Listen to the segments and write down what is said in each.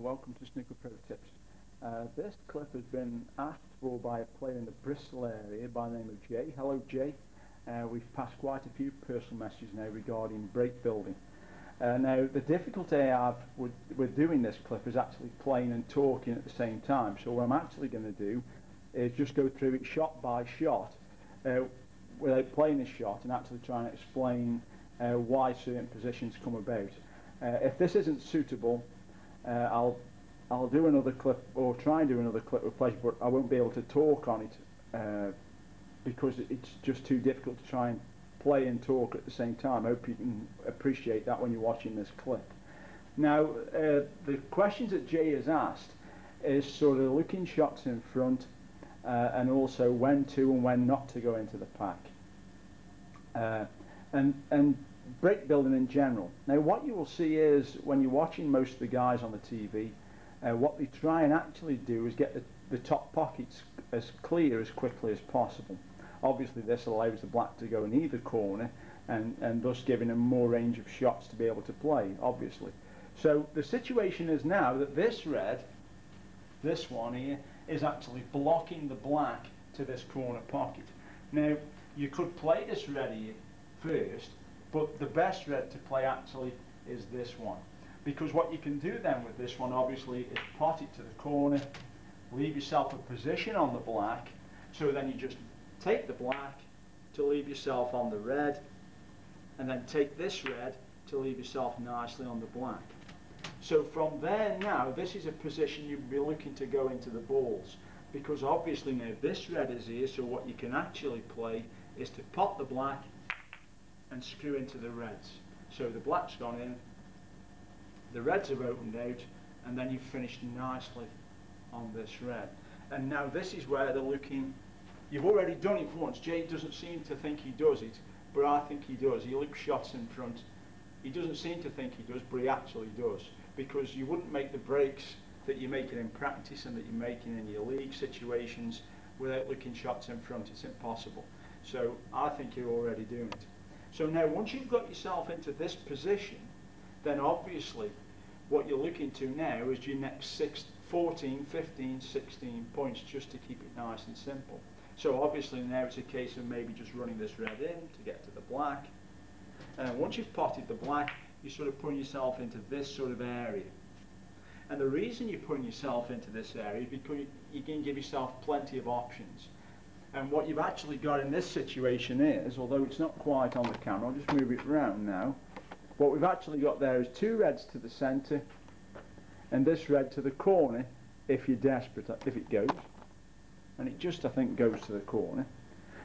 welcome to Snooker Pro Tips. Uh, this clip has been asked for by a player in the Bristol area by the name of Jay. Hello Jay. Uh, we've passed quite a few personal messages now regarding break building. Uh, now the difficulty I have with, with doing this clip is actually playing and talking at the same time. So what I'm actually going to do is just go through it shot by shot uh, without playing a shot and actually try and explain uh, why certain positions come about. Uh, if this isn't suitable, uh, I'll I'll do another clip or try and do another clip with pleasure, but I won't be able to talk on it uh, because it's just too difficult to try and play and talk at the same time. I hope you can appreciate that when you're watching this clip. Now, uh, the questions that Jay has asked is sort of looking shots in front uh, and also when to and when not to go into the pack. Uh, and, and break building in general. Now what you will see is when you're watching most of the guys on the TV, uh, what they try and actually do is get the, the top pockets as clear as quickly as possible. Obviously this allows the black to go in either corner and, and thus giving them more range of shots to be able to play, obviously. So the situation is now that this red, this one here, is actually blocking the black to this corner pocket. Now, you could play this red here first, but the best red to play actually is this one. Because what you can do then with this one obviously is pot it to the corner, leave yourself a position on the black, so then you just take the black to leave yourself on the red, and then take this red to leave yourself nicely on the black. So from there now, this is a position you'd be looking to go into the balls. Because obviously now this red is here, so what you can actually play is to pot the black and screw into the reds. So the black's gone in, the reds have opened out, and then you've finished nicely on this red. And now this is where they're looking, you've already done it once, Jay doesn't seem to think he does it, but I think he does. He looks shots in front. He doesn't seem to think he does, but he actually does. Because you wouldn't make the breaks that you're making in practice and that you're making in your league situations without looking shots in front. It's impossible. So I think you're already doing it. So now once you've got yourself into this position, then obviously what you're looking to now is your next six, 14, 15, 16 points just to keep it nice and simple. So obviously now it's a case of maybe just running this red in to get to the black. And once you've potted the black, you're sort of putting yourself into this sort of area. And the reason you're putting yourself into this area is because you can give yourself plenty of options. And what you've actually got in this situation is, although it's not quite on the camera, I'll just move it round now. What we've actually got there is two reds to the centre and this red to the corner if you're desperate, if it goes. And it just, I think, goes to the corner.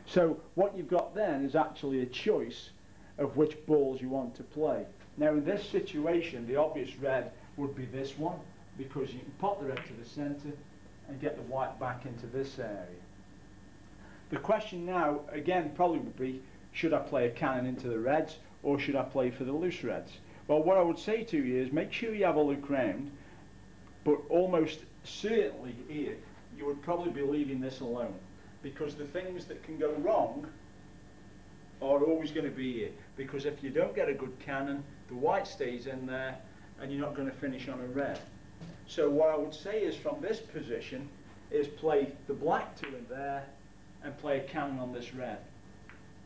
So what you've got then is actually a choice of which balls you want to play. Now in this situation, the obvious red would be this one because you can pop the red to the centre and get the white back into this area. The question now, again, probably would be, should I play a cannon into the reds or should I play for the loose reds? Well, what I would say to you is make sure you have a look round, but almost certainly here, you would probably be leaving this alone because the things that can go wrong are always going to be here because if you don't get a good cannon, the white stays in there and you're not going to finish on a red. So what I would say is from this position is play the black two in there and play a cannon on this red.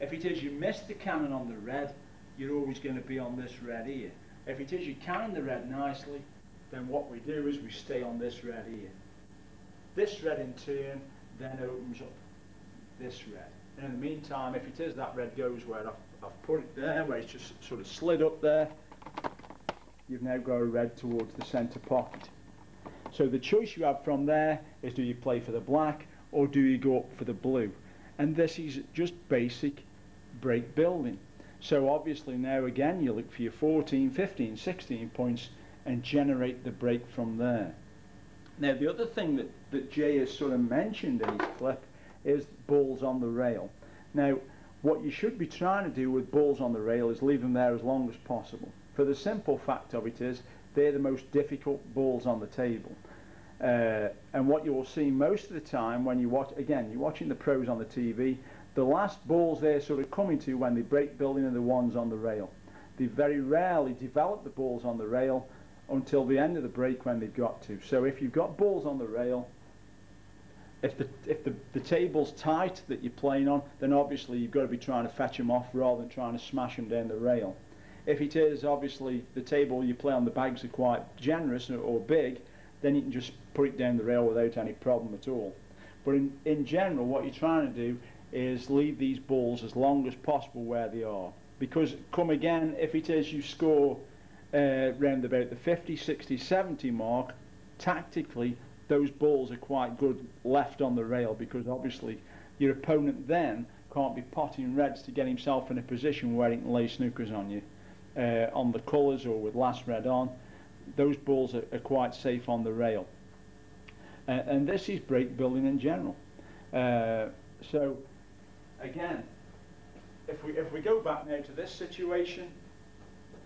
If it is you miss the cannon on the red, you're always going to be on this red here. If it is you cannon the red nicely, then what we do is we stay on this red here. This red in turn then opens up this red. And in the meantime, if it is that red goes where I've, I've put it there, where it's just sort of slid up there, you've now got a red towards the centre pocket. So the choice you have from there is do you play for the black or do you go up for the blue? And this is just basic break building. So obviously now again you look for your 14, 15, 16 points and generate the break from there. Now the other thing that, that Jay has sort of mentioned in his clip is balls on the rail. Now what you should be trying to do with balls on the rail is leave them there as long as possible. For the simple fact of it is they're the most difficult balls on the table. Uh, and what you will see most of the time when you watch, again, you're watching the pros on the TV, the last balls they're sort of coming to when they break building are the ones on the rail. They very rarely develop the balls on the rail until the end of the break when they've got to. So if you've got balls on the rail, if the if the, the table's tight that you're playing on, then obviously you've got to be trying to fetch them off rather than trying to smash them down the rail. If it is obviously the table you play on the bags are quite generous or, or big, then you can just put it down the rail without any problem at all. But in, in general, what you're trying to do is leave these balls as long as possible where they are. Because come again, if it is you score uh, round about the 50, 60, 70 mark, tactically those balls are quite good left on the rail because obviously your opponent then can't be potting reds to get himself in a position where he can lay snookers on you uh, on the colours or with last red on. Those balls are, are quite safe on the rail. Uh, and this is break building in general. Uh, so again, if we, if we go back now to this situation,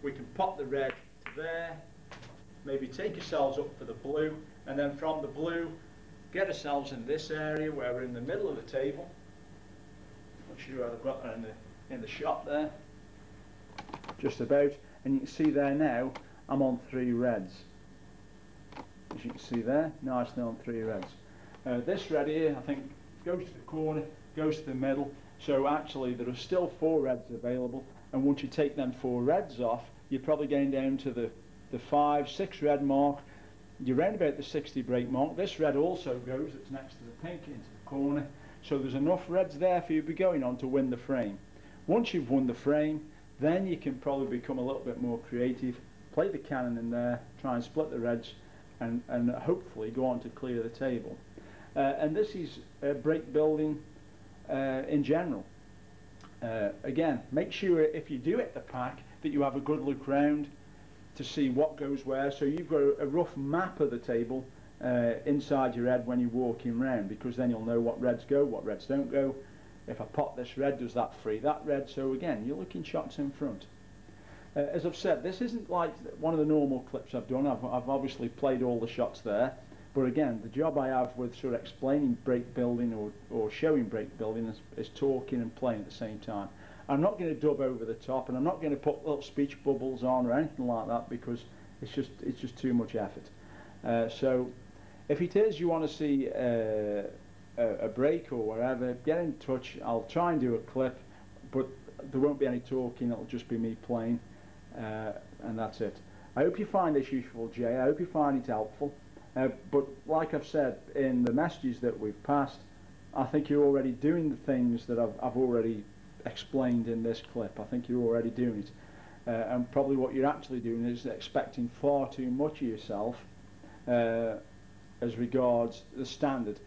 we can pop the red there, maybe take ourselves up for the blue, and then from the blue, get ourselves in this area where we're in the middle of the table. Not sure I've got that in the, in the shot there. Just about. And you can see there now, I'm on three reds. As you can see there, nicely on three reds. Uh, this red here, I think, goes to the corner, goes to the middle. So actually, there are still four reds available. And once you take them four reds off, you're probably getting down to the, the five, six red mark, you're around about the 60 break mark. This red also goes, it's next to the pink, into the corner. So there's enough reds there for you to be going on to win the frame. Once you've won the frame, then you can probably become a little bit more creative, play the cannon in there, try and split the reds, and, and hopefully go on to clear the table. Uh, and this is uh, break building uh, in general. Uh, again, make sure if you do hit the pack that you have a good look round, to see what goes where. So you've got a, a rough map of the table uh, inside your head when you're walking round because then you'll know what reds go, what reds don't go. If I pot this red, does that free that red? So again, you're looking shots in front. Uh, as I've said, this isn't like one of the normal clips I've done. I've, I've obviously played all the shots there. But again, the job I have with sort of explaining break building or, or showing break building is, is talking and playing at the same time. I'm not going to dub over the top, and I'm not going to put little speech bubbles on or anything like that because it's just it's just too much effort. Uh, so, if it is you want to see uh, a, a, break or whatever, get in touch. I'll try and do a clip, but there won't be any talking. It'll just be me playing, uh, and that's it. I hope you find this useful, Jay. I hope you find it helpful. Uh, but like I've said in the messages that we've passed, I think you're already doing the things that I've, I've already explained in this clip. I think you're already doing it. Uh, and probably what you're actually doing is expecting far too much of yourself uh, as regards the standard.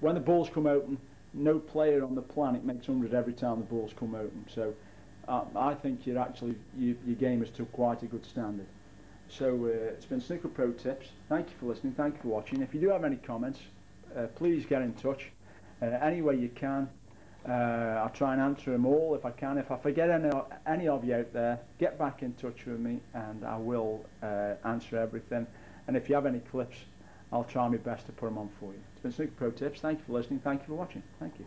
When the balls come open, no player on the planet makes 100 every time the balls come open. So uh, I think you're actually, you, your game is to quite a good standard. So uh, it's been Snooker Pro Tips. Thank you for listening. Thank you for watching. If you do have any comments, uh, please get in touch uh, any way you can. Uh, I'll try and answer them all if I can. If I forget any, any of you out there, get back in touch with me and I will uh, answer everything. And if you have any clips, I'll try my best to put them on for you. It's been Snooker Pro Tips. Thank you for listening. Thank you for watching. Thank you.